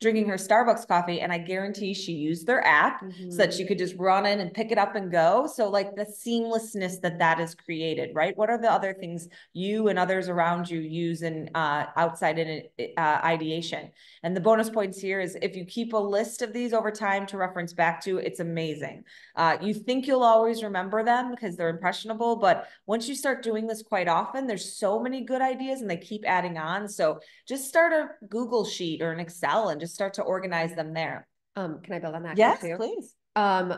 S2: drinking her Starbucks coffee, and I guarantee she used their app mm-hmm. so that she mm-hmm. could just run in and pick it up and go. So, like the seamlessness that that is created, right? What are the other things you and others around you use in uh, outside in uh, ideation? And the bonus points here is if you keep a list of these over time to reference back to, it's amazing. Uh, you think you'll always remember them because they're impressionable, but once you start doing this quite often, there's so many good ideas and they keep adding on. So just start a Google sheet or an Excel and just start to organize them there.
S3: Um, can I build on that?
S2: Yes, too? please.
S3: Um,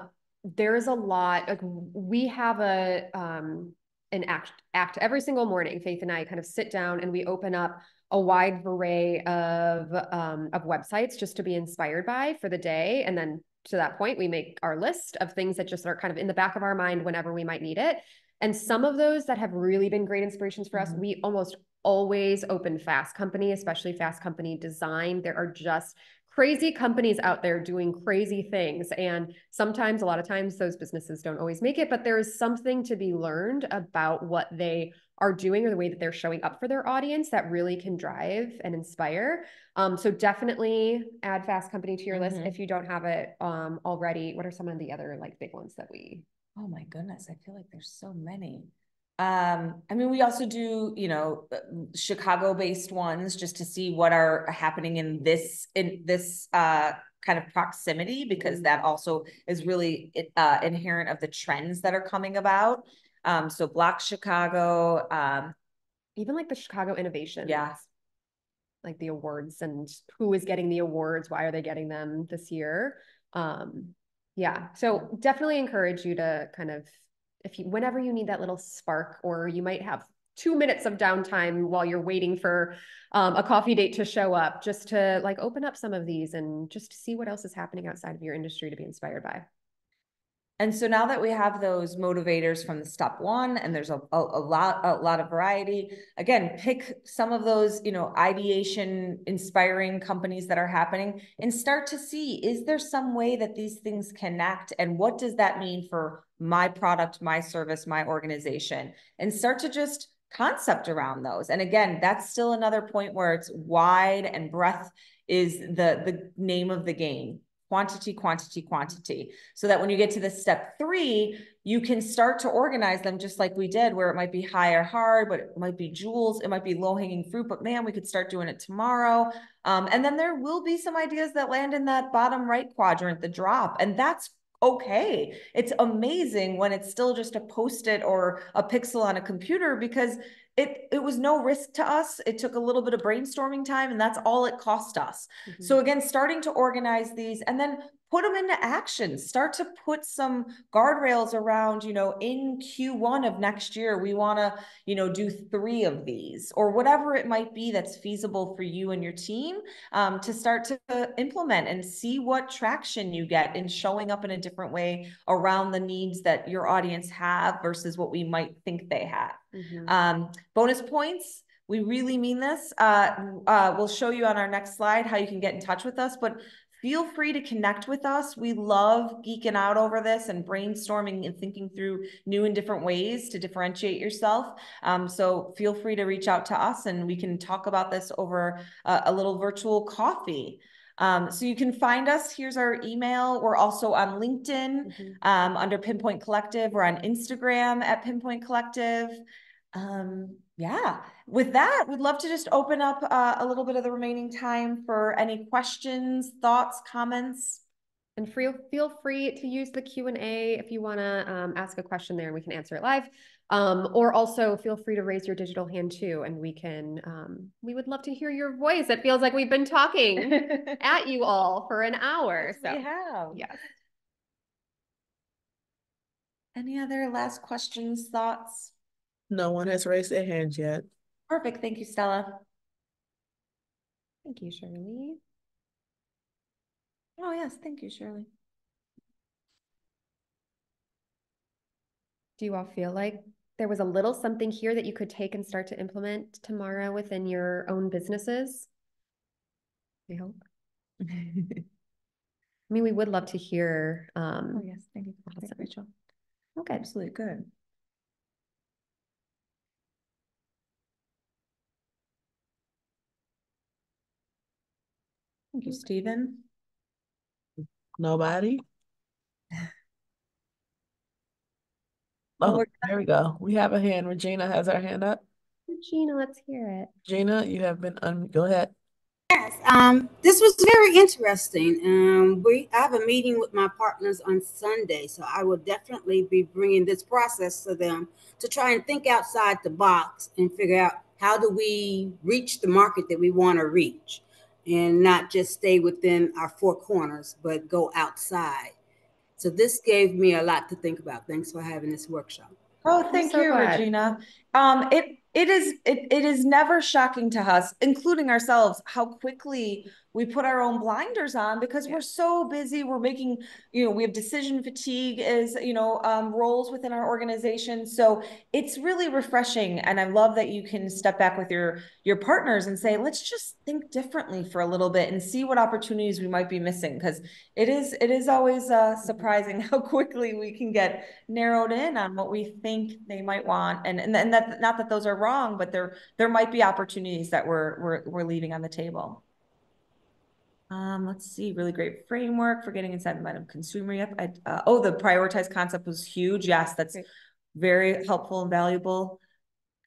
S3: there's a lot like we have a um an act act every single morning. Faith and I kind of sit down and we open up a wide array of um of websites just to be inspired by for the day. And then to that point, we make our list of things that just are kind of in the back of our mind whenever we might need it. And some of those that have really been great inspirations for us, mm-hmm. we almost always open fast company, especially fast company design. There are just crazy companies out there doing crazy things. And sometimes, a lot of times, those businesses don't always make it, but there is something to be learned about what they are doing or the way that they're showing up for their audience that really can drive and inspire. Um, so definitely add Fast Company to your mm-hmm. list if you don't have it um, already. What are some of the other like big ones that we?
S2: Oh my goodness, I feel like there's so many. Um, I mean, we also do, you know, Chicago-based ones just to see what are happening in this in this uh, kind of proximity because that also is really uh, inherent of the trends that are coming about. Um, so Block Chicago, um,
S3: even like the Chicago Innovation,
S2: yeah,
S3: like the awards and who is getting the awards, why are they getting them this year? Um, yeah, so definitely encourage you to kind of if you whenever you need that little spark or you might have two minutes of downtime while you're waiting for um, a coffee date to show up just to like open up some of these and just see what else is happening outside of your industry to be inspired by
S2: and so now that we have those motivators from the step one, and there's a, a, a, lot, a lot of variety, again, pick some of those, you know, ideation inspiring companies that are happening and start to see, is there some way that these things connect? And what does that mean for my product, my service, my organization? And start to just concept around those. And again, that's still another point where it's wide and breadth is the the name of the game quantity, quantity, quantity. So that when you get to the step three, you can start to organize them just like we did, where it might be high or hard, but it might be jewels, it might be low hanging fruit, but man, we could start doing it tomorrow. Um, and then there will be some ideas that land in that bottom right quadrant, the drop. And that's okay. It's amazing when it's still just a post it or a pixel on a computer because it, it was no risk to us. It took a little bit of brainstorming time and that's all it cost us.
S3: Mhm.
S2: So again, starting to organize these and then put them into action, start to put some guardrails around, you know, in Q1 of next year, we want to, you know, do three of these or whatever it might be that's feasible for you and your team um, to start to implement and see what traction you get in showing up in a different way around the needs that your audience have versus what we might think they have.
S3: Mhm.
S2: Um, bonus points, we really mean this. Uh, uh, we'll show you on our next slide how you can get in touch with us, but feel free to connect with us. We love geeking out over this and brainstorming and thinking through new and different ways to differentiate yourself. Um, so feel free to reach out to us and we can talk about this over a, a little virtual coffee. Um, so you can find us. Here's our email. We're also on LinkedIn
S3: Mhm.
S2: um, under Pinpoint Collective. We're on Instagram at Pinpoint Collective. Um, yeah, with that, we'd love to just open up uh, a little bit of the remaining time for any questions, thoughts, comments.
S3: And feel feel free to use the Q and A if you want to um, ask a question there, and we can answer it live. Um, or also feel free to raise your digital hand too, and we can. Um, we would love to hear your voice. It feels like we've been talking <laughs> at you all for an hour. So
S2: We have.
S3: yes.
S2: Any other last questions, thoughts?
S1: No one has raised their hand yet.
S2: Perfect. Thank you, Stella.
S3: Thank you, Shirley.
S2: Oh, yes. Thank you, Shirley.
S3: Do you all feel like there was a little something here that you could take and start to implement tomorrow within your own businesses? I hope. <laughs> I mean, we would love to hear.
S2: Oh,
S3: Um,
S2: yes. Thank you. Thank you, Rachel.
S3: okay.
S2: Absolutely good. Thank you, Stephen.
S1: Nobody? <laughs> Oh, there we go. We have a hand. Regina has her hand up.
S3: Regina, let's hear it.
S1: Gina, you have been, un- go ahead.
S4: Yes, um, this was very interesting. Um, we I have a meeting with my partners on Sunday, so I will definitely be bringing this process to them to try and think outside the box and figure out how do we reach the market that we want to reach, and not just stay within our four corners, but go outside. So this gave me a lot to think about. Thanks for having this workshop.
S2: Oh, thank
S3: so
S2: you,
S3: glad.
S2: Regina. Um, it it is it it is never shocking to us, including ourselves, how quickly we put our own blinders on because
S3: Yeah.
S2: we're so busy. We're making, you know, we have decision fatigue as, you know, um, roles within our organization. So it's really refreshing. And I love that you can step back with your your partners and say, let's just think differently for a little bit and see what opportunities we might be missing. Because it is it is always uh surprising <laughs> how quickly we can get narrowed in on what we think they might want. And and, and that not that those are wrong, but there there might be opportunities that we're we're we're leaving on the table. Um, let's see, really great framework for getting inside the mind of consumer. Yep. I, uh, oh, the prioritized concept was huge. Yes, that's
S3: Great.
S2: very helpful and valuable.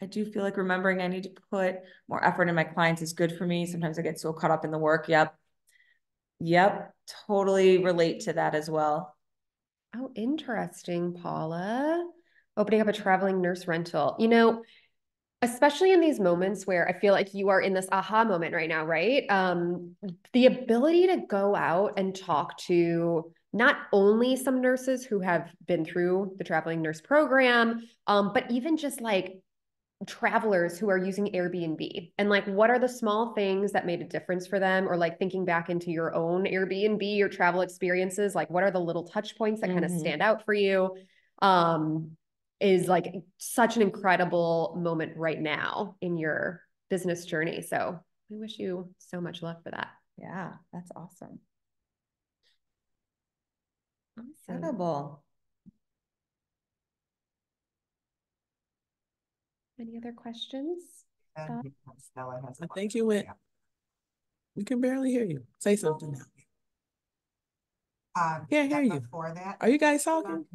S2: I do feel like remembering I need to put more effort in my clients is good for me. Sometimes I get so caught up in the work. Yep. Yep. Totally relate to that as well.
S3: Oh, interesting, Paula. Opening up a traveling nurse rental. You know, especially in these moments where I feel like you are in this aha moment right now, right? Um, the ability to go out and talk to not only some nurses who have been through the traveling nurse program, um, but even just like travelers who are using Airbnb. And like what are the small things that made a difference for them? Or like thinking back into your own Airbnb or travel experiences like what are the little touch points that kind of stand out for you? Um is like such an incredible moment right now in your business journey so I wish you so much luck for that
S2: Yeah, that's awesome.
S3: awesome
S2: Incredible.
S3: any other questions
S5: And
S1: I think you went. We can barely hear you. Say something now.
S5: Um,
S1: Can't hear you.
S5: Before that.
S1: Are you guys talking?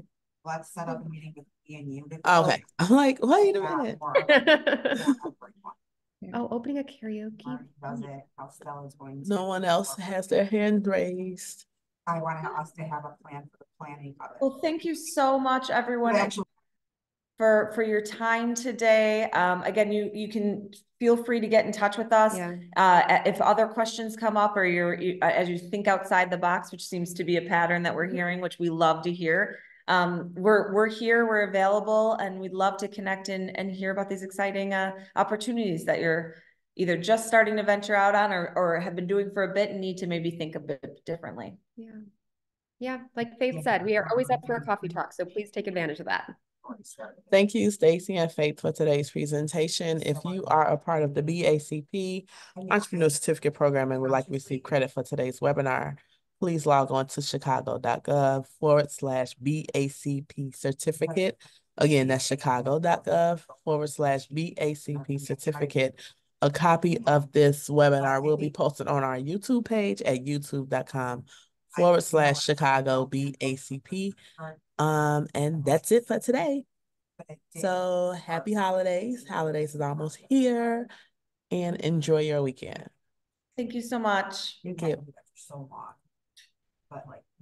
S5: Let's set up a meeting with me and you. to
S1: Okay, I'm like, wait a minute. <laughs>
S3: oh opening a karaoke
S5: Mark Does it, how Stella's going. to-
S1: No one else has their hand raised.
S5: I want us to have a plan for the planning of it.
S2: Well, thank you so much, everyone, for for, for your time today. Um, again, you, you can feel free to get in touch with us.
S3: Yeah.
S2: Uh, if other questions come up or you're, you, uh, as you think outside the box, which seems to be a pattern that we're hearing, which we love to hear. Um, we're, we're here, we're available, and we'd love to connect and, and hear about these exciting, uh, opportunities that you're either just starting to venture out on or, or have been doing for a bit and need to maybe think a bit differently.
S3: Yeah. Yeah, like Faith said, we are always up for a coffee talk, so please take advantage of that.
S1: Thank you, Stacy and Faith, for today's presentation. If you are a part of the BACP Entrepreneur Certificate Program and would like to receive credit for today's webinar, please log on to chicago.gov forward slash BACP certificate. Again, that's chicago.gov forward slash BACP certificate. A copy of this webinar will be posted on our YouTube page at youtube.com forward slash Chicago BACP. Um, and that's it for today. So happy holidays. Holidays is almost here and enjoy your weekend.
S2: Thank you so much.
S1: Thank you.
S5: So long. But like.